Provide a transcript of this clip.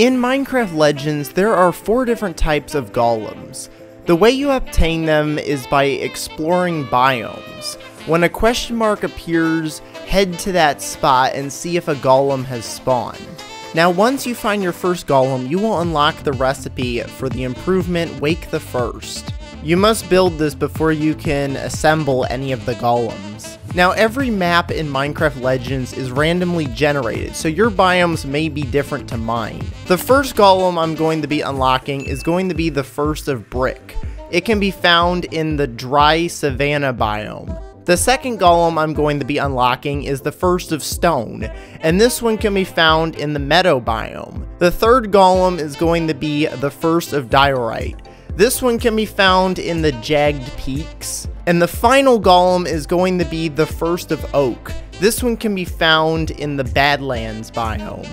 In Minecraft Legends, there are four different types of golems. The way you obtain them is by exploring biomes. When a question mark appears, head to that spot and see if a golem has spawned. Now once you find your first golem, you will unlock the recipe for the improvement Wake the First. You must build this before you can assemble any of the golems. Now every map in Minecraft Legends is randomly generated, so your biomes may be different to mine. The first golem I'm going to be unlocking is going to be the first of brick. It can be found in the dry savanna biome. The second golem I'm going to be unlocking is the first of stone, and this one can be found in the meadow biome. The third golem is going to be the first of diorite. This one can be found in the jagged peaks. And the final golem is going to be the first of oak. This one can be found in the Badlands biome.